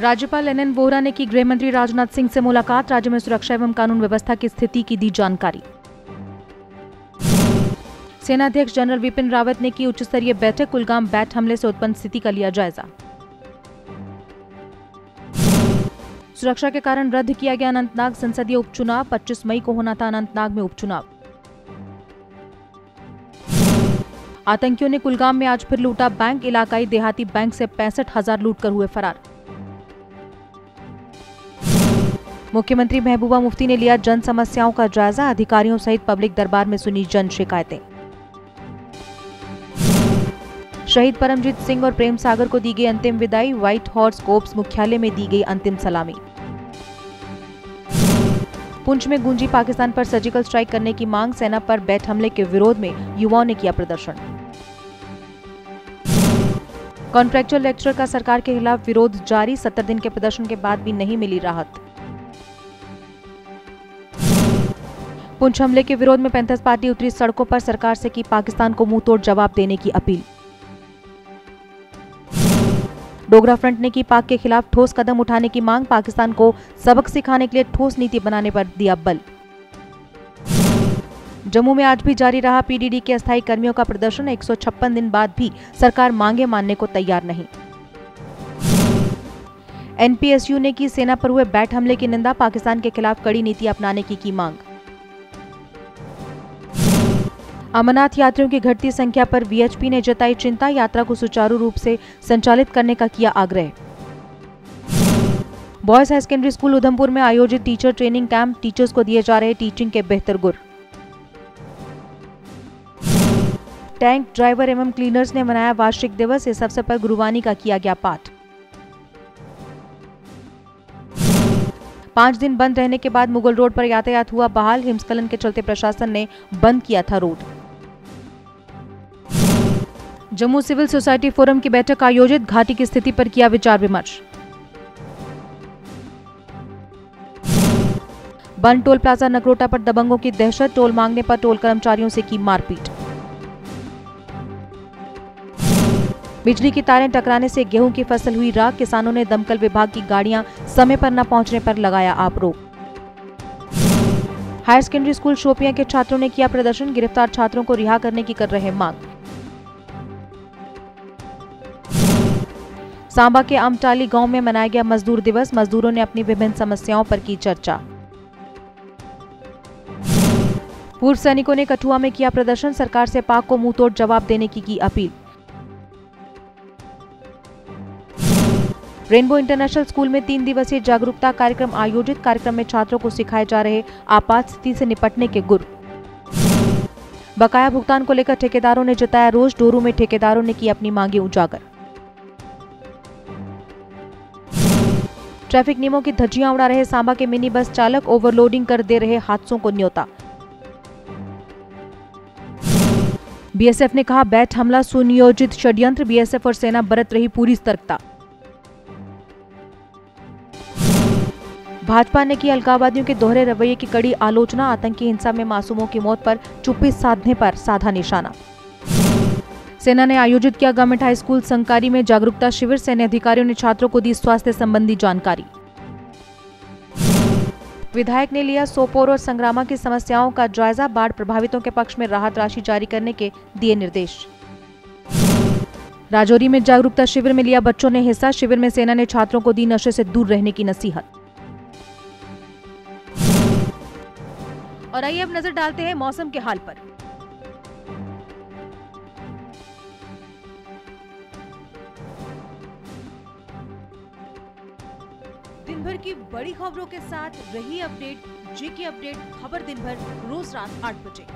राज्यपाल N N Vohra ने की गृह मंत्री राजनाथ सिंह से मुलाकात। राज्य में सुरक्षा एवं कानून व्यवस्था की स्थिति की दी जानकारी। सेनाध्यक्ष जनरल विपिन रावत ने की उच्च स्तरीय बैठक। कुलगाम बैट हमले से उत्पन्न स्थिति का लिया जायजा। सुरक्षा के कारण रद्द किया गया अनंतनाग संसदीय उपचुनाव। 25 मई को होना था अनंतनाग में उपचुनाव। आतंकियों ने कुलगाम में आज फिर लूटा बैंक। इलाकाई देहाती बैंक से पैंसठ हज़ार लूट कर हुए फरार। मुख्यमंत्री महबूबा मुफ्ती ने लिया जन समस्याओं का जायजा। अधिकारियों सहित पब्लिक दरबार में सुनी जन शिकायतें। शहीद परमजीत सिंह और प्रेम सागर को दी गई अंतिम विदाई। व्हाइट हॉर्स कोप्स मुख्यालय में दी गई अंतिम सलामी। पुंछ में गूंजी पाकिस्तान पर सर्जिकल स्ट्राइक करने की मांग। सेना पर बैट हमले के विरोध में युवाओं ने किया प्रदर्शन। कॉन्ट्रेक्चुअल लेक्चर का सरकार के खिलाफ विरोध जारी। सत्तर दिन के प्रदर्शन के बाद भी नहीं मिली राहत। पुंछ हमले के विरोध में पैंथर्स पार्टी उतरी सड़कों पर सरकार से की पाकिस्तान को मुँह तोड़ जवाब देने की अपील। डोगरा फ्रंट ने की पाक के खिलाफ ठोस कदम उठाने की मांग, पाकिस्तान को सबक सिखाने के लिए ठोस नीति बनाने पर दिया बल। जम्मू में आज भी जारी रहा पीडीडी के अस्थायी कर्मियों का प्रदर्शन, एक सौ छप्पन दिन बाद भी सरकार मांगे मानने को तैयार नहीं। एनपीएसयू ने की सेना पर हुए बैट हमले की निंदा, पाकिस्तान के खिलाफ कड़ी नीति अपनाने की की मांग। अमरनाथ यात्रियों की घटती संख्या पर वीएचपी ने जताई चिंता, यात्रा को सुचारू रूप से संचालित करने का किया आग्रह। Boys high secondary school Udhampur में आयोजित टीचर ट्रेनिंग कैंप टीचर्स को दिए जा रहे टीचिंग के बेहतर गुर। टैंक ड्राइवर एवं क्लीनर्स ने मनाया वार्षिक दिवस, इस अवसर पर गुरुवानी का किया गया पाठ। पाँच दिन बंद रहने के बाद मुगल रोड पर यातायात हुआ बहाल, हिमस्खलन के चलते प्रशासन ने बंद किया था road. Jammu civil society forum की बैठक आयोजित, घाटी की स्थिति पर किया विचार विमर्श। बंद टोल प्लाजा नगरोटा पर दबंगों की दहशत, टोल मांगने पर टोल कर्मचारियों से की मारपीट। बिजली की तारें टकराने से गेहूँ की फ़सल हुई राख, किसानों ने दमकल विभाग की गाड़ियाँ समय पर न पहुँचने पर लगाया आरोप। हायर सेकेंडरी स्कूल शोपिया के छात्रों ने किया प्रदर्शन, गिरफ़्तार छात्रों को रिहा करने की कर रहे मांग। सांबा के अमटाली गाँव में मनाया गया मजदूर दिवस। मजदूरों ने अपनी विभिन्न समस्याओं पर की चर्चा। पूर्व सैनिकों ने कठुआ में किया प्रदर्शन। सरकार से पाक को मुंहतोड़ जवाब देने की की अपील। रेनबो इंटरनेशनल स्कूल में तीन दिवसीय जागरूकता कार्यक्रम आयोजित। कार्यक्रम में छात्रों को सिखाए जा रहे आपात स्थिति से निपटने के गुर। बकाया भुगतान को लेकर ठेकेदारों ने जताया रोज डोरू में ठेकेदारों ने की अपनी मांगे उजागर। ट्रैफ़िक नियमों की धज्जियाँ उड़ा रहे सांबा के मिनी बस चालक ओवरलोडिंग कर दे रहे हादसों को न्योता। बीएसएफ ने कहा बैट हमला, सुनियोजित षड्यंत्र, बीएसएफ और सेना बरत रही पूरी सतर्कता। भाजपा ने की अलगाववादियों के दोहरे रवैये की कड़ी आलोचना, आतंकी हिंसा में मासूमों की मौत पर चुप्पी साधने पर साधा निशाना। सेना ने आयोजित किया गवर्नमेंट हाई स्कूल संकारी में जागरूकता शिविर। सैन्य अधिकारियों ने छात्रों को दी स्वास्थ्य संबंधी जानकारी। विधायक ने लिया सोपोर और संग्रामा की समस्याओं का जायजा। बाढ़ प्रभावितों के पक्ष में राहत राशि जारी करने के दिए निर्देश। राजौरी में जागरूकता शिविर में लिया बच्चों ने हिस्सा। शिविर में सेना ने छात्रों को दी नशे से दूर रहने की नसीहत। और आइए अब नज़र डालते हैं मौसम के हाल पर। दिन भर की बड़ी खबरों के साथ रही अपडेट, जेके अपडेट, खबर दिन भर रोज रात आठ बजे।